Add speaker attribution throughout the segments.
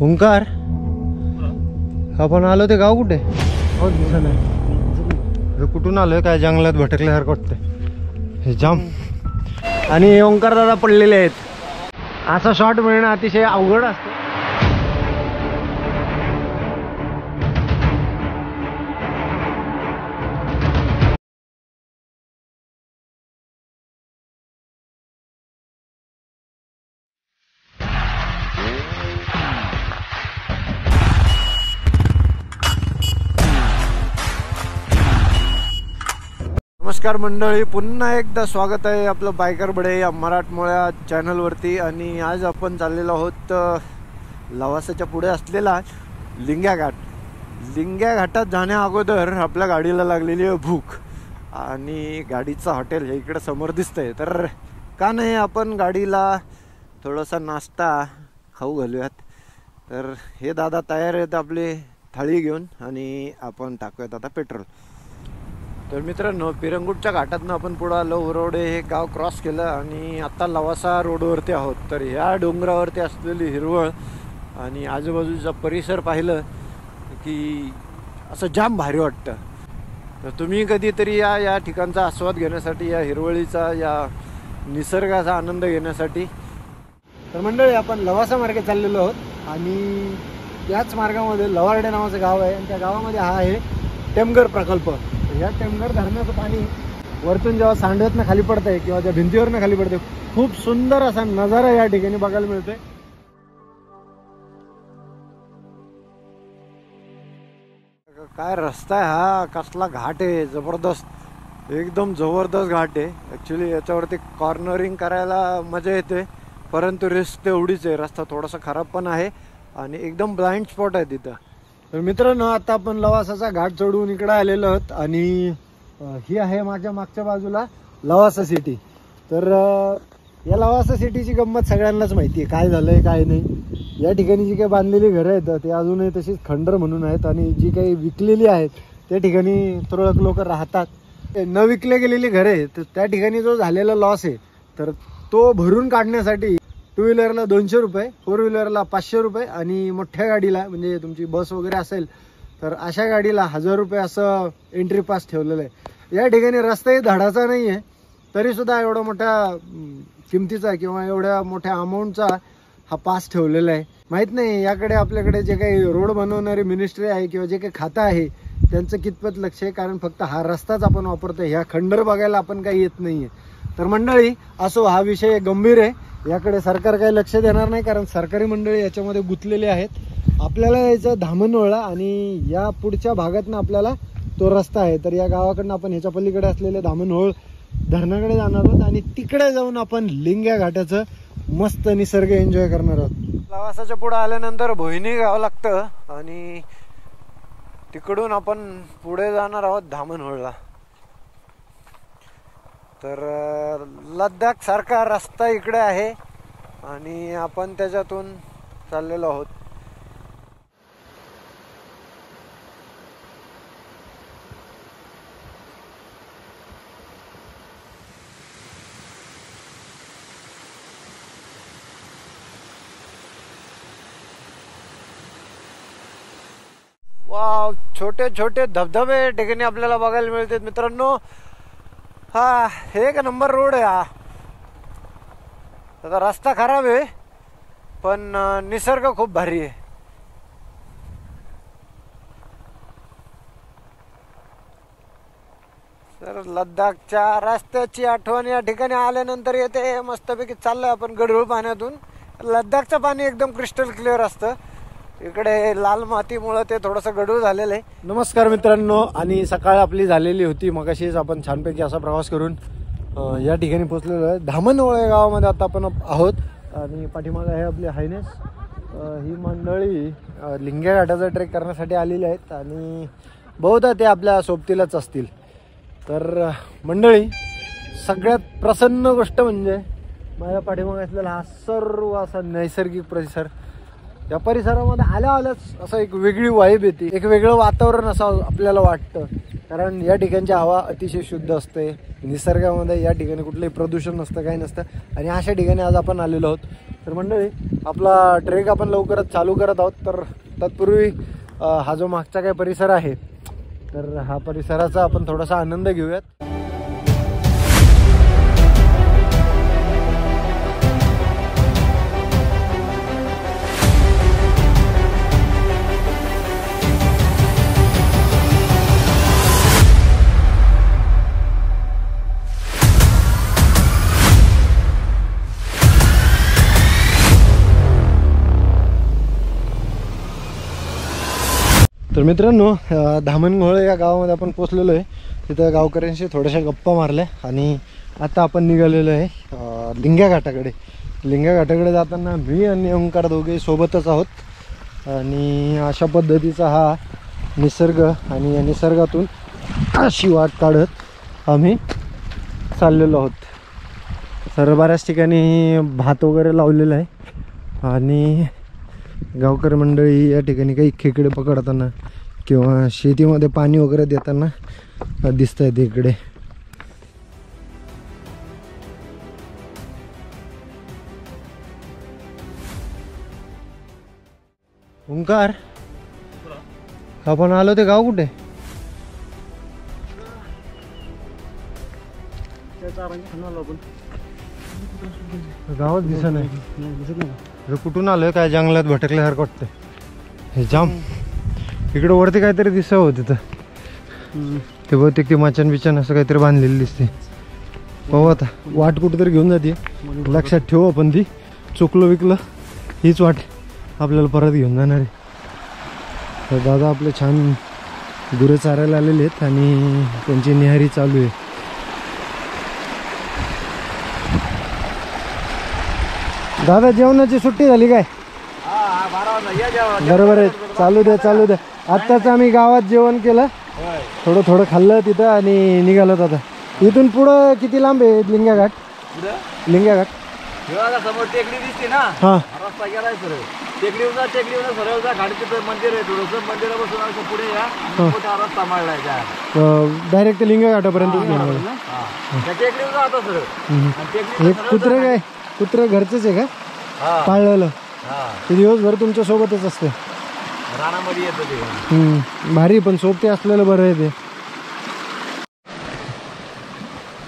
Speaker 1: ओंकार आपण आलो ते गाव कुठे? हो कुठून आलोय? काय जंगलात भटकल्यासारखं वाटतंय. हे जाम. आणि ओंकार दादा पडलेले आहेत. असा शॉट मिळणं अतिशय अवघड असतं. नमस्कार मंडळी पुन्हा एकदा स्वागत आहे आपलं बायकर बडे या मराठमोळ्या चॅनलवरती. आणि आज आपण चाललेलो आहोत लवासाच्या पुढे असलेला लिंग्या घाट. लिंग्या घाटात जाण्या अगोदर आपल्या गाडीला लागलेली आहे भूक. आणि गाडीचं हॉटेल हे इकडे समोर दिसतंय. तर का नाही आपण गाडीला थोडासा नाश्ता खाऊ घालूयात. तर हे दादा तयार आहेत आपली थाळी घेऊन आणि आपण टाकूयात आता पेट्रोल. तर मित्रांनो पिरंगुटच्या घाटातनं आपण पुढं आलो. उरवडे हे गाव क्रॉस केलं आणि आत्ता लवासा रोडवरती आहोत. तर ह्या डोंगरावरती असलेली हिरवळ आणि आजूबाजूचा परिसर पाहिलं की असं जाम भारी वाटतं. तर तुम्ही कधीतरी या या ठिकाणचा आस्वाद घेण्यासाठी या हिरवळीचा या निसर्गाचा आनंद घेण्यासाठी. तर मंडळी आपण लवासा मार्गे चाललेलो आहोत आणि याच मार्गामध्ये लवारडे नावाचं गाव आहे आणि त्या गावामध्ये हा आहे टेमघर प्रकल्प. या टेमघर धरणाचं पाणी वरतून जेव्हा सांडवतनं खाली पडतंय किंवा ज्या भिंतीवरनं खाली पडते खूप सुंदर असा नजारा या ठिकाणी बघायला मिळतोय. काय रस्ता आहे हा? कसला घाट आहे? जबरदस्त. एकदम जबरदस्त घाट आहे. ॲक्च्युली याच्यावरती कॉर्नरिंग करायला मजा येते परंतु रिस्क तेवढीच आहे. रस्ता थोडासा खराब पण आहे आणि एकदम ब्लाइंड स्पॉट आहे तिथं. तर मित्रांनो आता आपण लवासाचा घाट चढून इकडे आलेलो आहोत आणि ही आहे माझ्या मागच्या बाजूला लवासा सिटी. तर या लवासा सिटीची गंमत सगळ्यांनाच माहिती आहे काय झालंय काय नाही. या ठिकाणी जी काही बांधलेली घरं आहेत ते अजूनही तशीच खंडर म्हणून आहेत आणि जी काही विकलेली आहेत त्या ठिकाणी तुरळक लोक राहतात. ते न विकले गेलेली घरे तर त्या ठिकाणी जो झालेला लॉस आहे तर तो भरून काढण्यासाठी टू व्हीलरला दोनशे रुपये फोर व्हीलरला पाचशे रुपये आणि मोठ्या गाडीला म्हणजे तुमची बस वगैरे असेल तर अशा गाडीला हजार रुपये असं एंट्री पास ठेवलेलं आहे. या ठिकाणी रस्ताही धडाचा नाही आहे तरीसुद्धा एवढा मोठ्या किमतीचा किंवा एवढ्या मोठ्या अमाऊंटचा हा पास ठेवलेला आहे. माहीत नाही याकडे आपल्याकडे जे काही रोड बनवणारी मिनिस्ट्री आहे किंवा जे काही खातं आहे त्यांचं कितपत लक्ष आहे? कारण फक्त हा रस्ताच आपण वापरतो ह्या खंडर बघायला आपण काही येत नाही आहे तर मंडळी असो हा विषय गंभीर आहे याकडे सरकार काही लक्ष देणार नाही कारण सरकारी मंडळी याच्यामध्ये गुंतलेली आहेत. आपल्याला यायचं धामणवळा आणि या पुढच्या भागातनं आपल्याला तो रस्ता आहे. तर या गावाकडनं आपण ह्याच्या पलीकडे असलेले धामणहोळ धरणाकडे जाणार आहोत आणि तिकडे जाऊन आपण लिंग्या घाटाचं मस्त निसर्ग एन्जॉय करणार आहोत. प्रवासाच्या पुढे आल्यानंतर भोयनी गाव लागतं आणि तिकडून आपण पुढे जाणार आहोत धामणहोळला तर लद्दाख सारखा रस्ता इकडे आहे आणि आपण त्याच्यातून चाललेलो आहोत. वाव छोटे छोटे धबधबे ठिकाणी आपल्याला बघायला मिळतात मित्रांनो. हा हे एक नंबर रोड आहे हा. आता रस्ता खराब आहे पण निसर्ग खूप भारी आहे. तर लद्दाखच्या रस्त्याची आठवण या ठिकाणी आल्यानंतर येते मस्तपैकी चाललं आपण गडूळ पाण्यातून. लद्दाखचं पाणी एकदम क्रिस्टल क्लिअर असतं. इकडे लाल मातीमुळं ते थोडंसं गढूळ झालेलं आहे. नमस्कार मित्रांनो आणि सकाळ आपली झालेली होती मगाशीच आपण छानपैकी असा प्रवास करून या ठिकाणी पोहोचलेलो आहे. धामणवळे गावामध्ये आता आपण आहोत आणि पाठीमागे आहे आपली हायनेस ही मंडळी अं, लिंग्या घाटाचा ट्रेक करण्यासाठी आलेली आहेत आणि बहुधा ते आपल्या सोबतीलाच असतील. तर मंडळी सगळ्यात प्रसन्न गोष्ट म्हणजे माझ्या पाठीमागे असलेला हा सर्व असा नैसर्गिक परिसर या परिसरामध्ये आल्या आल्याच असं एक वेगळी वाईब येते. एक वेगळं वातावरण असं आपल्याला वाटतं. कारण या ठिकाणची हवा अतिशय शुद्ध असते. निसर्गामध्ये या ठिकाणी कुठलंही प्रदूषण नसतं काही नसतं. आणि अशा ठिकाणी आज आपण आलेलो आहोत. तर मंडळी आपला ट्रेक आपण लवकरच चालू करत आहोत. तर तत्पूर्वी हा जो मागचा काय परिसर आहे तर हा परिसराचा आपण थोडासा आनंद घेऊयात. तर मित्रांनो धामणघोळ या गावामध्ये आपण पोचलेलो आहे. तिथं गावकऱ्यांशी थोड्याशा गप्पा मारल्या आणि आता आपण निघालेलो आहे लिंग्या घाटाकडे. लिंग्या घाटाकडे जाताना मी आणि ओंकार दोघे सोबतच आहोत. आणि अशा पद्धतीचा हा निसर्ग आणि या निसर्गातून अशी वाट काढत आम्ही चाललेलो आहोत. तर बऱ्याच ठिकाणी भात वगैरे लावलेला आहे. आणि गावकरी मंडळी या ठिकाणी काही खेकडे पकडताना किंवा शेतीमध्ये पाणी वगैरे देताना दिसत आहेत इकडे. ओंकार? आपण आलो ते गाव कुठे? गावात दिसत नाही. कुठून आलोय? काय जंगलात भटकल्यासारखं वाटतंय. हे जाम. इकडं वरती काहीतरी दिसत हो तिथं. ते बहुतेक ते मचान बिचन असं काहीतरी बांधलेलं दिसते पाहू आता. वाट कुठेतरी घेऊन जाते. लक्षात ठेवू आपण ती. चुकलं विकलं हीच वाट आपल्याला परत घेऊन जाणार आहे. तर दादा आपले छान गुरे चारायला आलेले आहेत आणि त्यांची निहारी चालू आहे. दादा जेवणाची सुट्टी झाली काय? बरोबर आहे. चालू द्या चालू द्या आत्ताच आम्ही गावात जेवण केलं. थोडं थोडं खाल्लं तिथं आणि निघालो आता. इथून पुढं किती लांब आहे लिंगा घाट? लिंगा घाट.
Speaker 2: समोर टेकडी दिसते ना?
Speaker 1: हां.
Speaker 2: रस्ता गेलाय जा टेकडीवर सरळ जा. मंदिर आहे थोडंसं. मंदिरापासून असं पुढे या. मोठा रस्ता
Speaker 1: डायरेक्ट लिंगा घाटापर्यंत नेणार.
Speaker 2: हा. त्या टेकडीवर जा आता सरळ
Speaker 1: कुत्रं. काय? कुत्रं घरचंच आहे का? पाळलेलं. ते दिवसभर तुमच्या सोबतच असते.
Speaker 2: रानामध्ये येतं ते.
Speaker 1: हम्म. भारी पण सोबते असलेलं बरं आहे ते.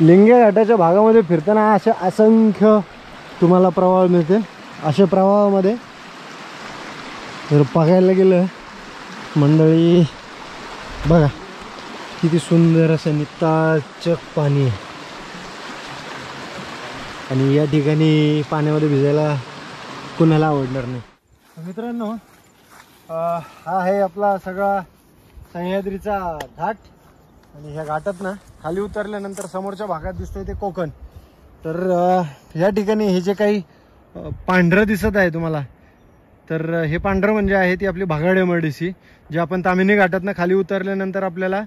Speaker 1: लिंगे घाटाच्या भागामध्ये फिरताना अशा असंख्य तुम्हाला प्रवाह मिळते. अशा प्रवाहामध्ये जर बघायला गेलं मंडळी बघा किती सुंदर असं निताचक पाणी आहे. आणि या ठिकाणी पाण्यामध्ये भिजायला कुणाला आवडणार नाही. मित्रांनो हा आहे आपला सगळा सह्याद्रीचा घाट. आणि ह्या घाटात ना खाली उतरल्यानंतर समोरच्या भागात दिसतंय ते कोकण. तर या ठिकाणी हे जे काही पांढरं दिसत आहे तुम्हाला तर हे पांढरं म्हणजे आहे ती आपली भागाड एमआरडीसी जे आपण तामिनी घाटातनं खाली उतरल्यानंतर आपल्याला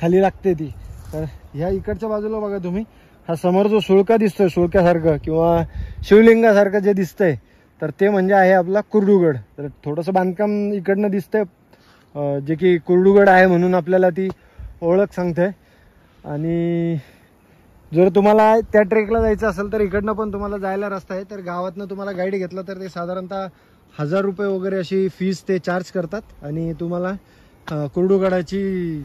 Speaker 1: खाली लागते ती. तर ह्या इकडच्या बाजूला बघा तुम्ही हा समोर जो सुळका दिसतोय सुळक्यासारखं किंवा शिवलिंगासारखं जे दिसतंय तर ते म्हणजे आहे आपला कुर्डुगड. तर थोडंसं बांधकाम इकडनं दिसतंय. जे की कुर्डुगड आहे म्हणून आपल्याला ती ओळख सांगते आणि जर तुम्हाला त्या ट्रेकला जायचं असेल तर इकडनं पण तुम्हाला जायला रस्ता आहे. तर गावातनं तुम्हाला गाईड घेतला तर ते साधारणतः हजार रुपये वगैरे अशी फीस ते चार्ज करतात. आणि तुम्हाला कुर्डूगडाची कुर्डुगडाची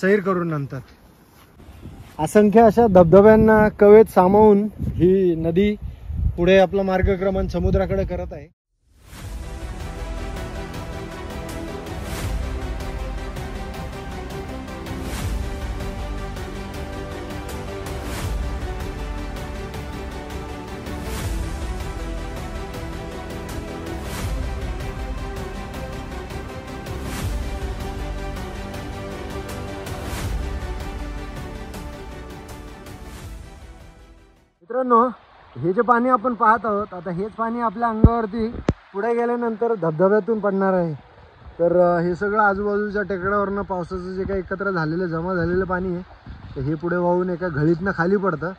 Speaker 1: सैर करून आणतात. असंख्य अशा धबधब्यांना कवेत सामावून ही नदी पुढे आपला मार्गक्रमण समुद्राकडे करत आहे. मित्रांनो हे जे पाणी आपण पाहत आहोत आता हेच पाणी आपल्या अंगावरती पुढे गेल्यानंतर धबधब्यातून पडणार आहे. तर हे सगळं आजूबाजूच्या टेकड्यावरनं पावसाचं जे काही एकत्र झालेलं जमा झालेलं पाणी आहे तर हे पुढे वाहून एका घळीतनं खाली पडतं.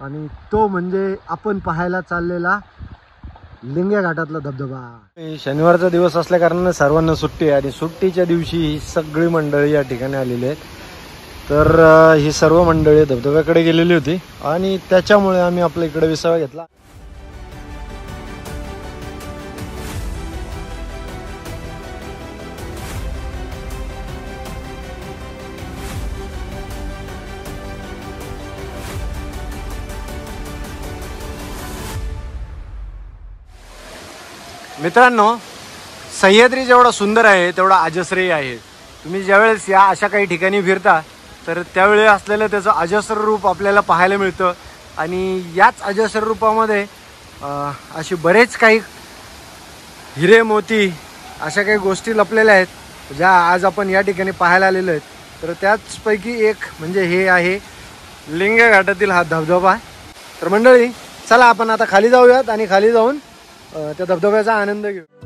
Speaker 1: आणि तो म्हणजे आपण पाहायला चाललेला लिंग्या घाटातला धबधबा. शनिवारचा दिवस असल्या कारणाने सर्वांना सुट्टी आहे आणि सुट्टीच्या दिवशी ही सगळी मंडळी या ठिकाणी आलेली आहेत. तर ही सर्व मंडळी धबधब्याकडे गेलेली होती आणि त्याच्यामुळे आम्ही आपल्या इकडे विसावा घेतला. मित्रांनो सह्याद्री जेवढा सुंदर आहे तेवढा आजश्रेय आहे. तुम्ही ज्यावेळेस या अशा काही ठिकाणी फिरता तर त्यावेळी असलेलं त्याचं अजस्र रूप आपल्याला पाहायला मिळतं. आणि याच अजस्र रूपामध्ये असे बरेच काही हिरे मोती अशा काही गोष्टी लपलेल्या आहेत ज्या आज आपण या ठिकाणी पाहायला आलेलो आहेत. तर त्याचपैकी एक म्हणजे हे आहे लिंग घाटातील हा धबधबा. तर मंडळी चला आपण आता खाली जाऊयात आणि खाली जाऊन त्या धबधब्याचा आनंद घेऊ.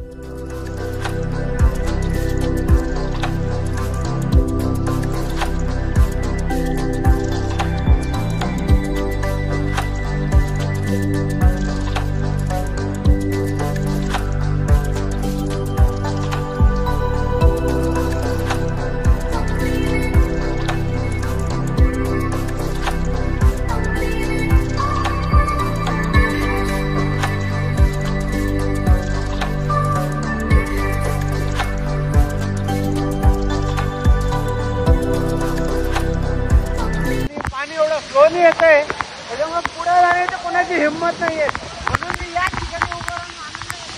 Speaker 1: पाणी एवढं स्लोली येत आहे त्याच्यामुळे कोणाची हिंमत नाहीये. म्हणून मी या ठिकाणी उभं राहून आनंद.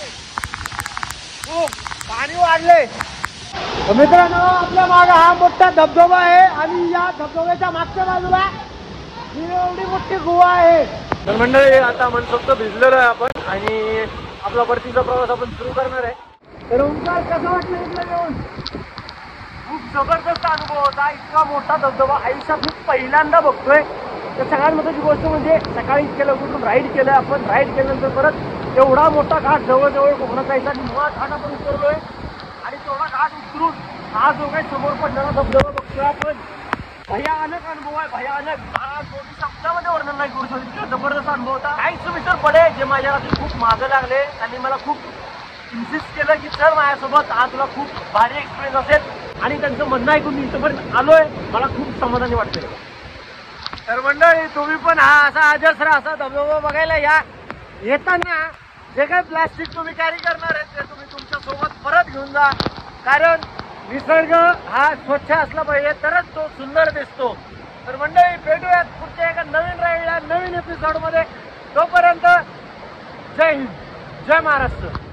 Speaker 1: खूप पाणी वाढले तर मित्रांनो आपल्या मागे हा मोठा धबधबा आहे आणि या धबधब्याच्या मागच्या बाजूला ही एवढी मोठी गुहा आहे. तर मंडळी आता मनसोक्त भिजलेलो आहे आपण आणि आपला परतीचा प्रवास आपण सुरू करणार आहे. तर ओंकार कसं वाटलं इकडे येऊन? खूप जबरदस्त अनुभव होता. इतका मोठा धबधबा. आयुष्यात मी पहिल्यांदा बघतोय. तर सगळ्यात महत्वाची गोष्ट म्हणजे सकाळी केलं कुठून राईड केलं आपण. राईड केल्यानंतर परत एवढा मोठा घाट जवळजवळ कोकणाचा इथला निम्मा घाट आपण उतरलोय. आणि तेवढा घाट उतरून हा जो काही समोर पडणारा धबधबा बघतोय आपण. भयानक अनुभव आहे भयानक. शब्दामध्ये वर्णन नाही करू शकतो. इतका जबरदस्त अनुभव होता. काही मित्र पडे जे माझ्या रात्री खूप मागं लागले. त्यांनी मला खूप इन्सिस्ट केलं की चल माझ्यासोबत. आज तुला खूप भारी एक्सपिरियन्स असेल. आणि त्यांचं म्हणणं ऐकून मी इथंपर्यंत आलोय. मला खूप समाधानी वाटतंय. तर मंडळी तुम्ही पण हा असा आजसरा असा धबधबा बघायला या. येताना जे काय प्लास्टिक तुम्ही कॅरी करणार आहेत ते तुम्ही तुमच्यासोबत परत घेऊन जा. कारण निसर्ग हा स्वच्छ असला पाहिजे तरच तो सुंदर दिसतो. तर मंडळी भेटूयात पुढच्या एका नवीन राईडला नवीन एपिसोडमध्ये. तोपर्यंत जय हिंद जय महाराष्ट्र.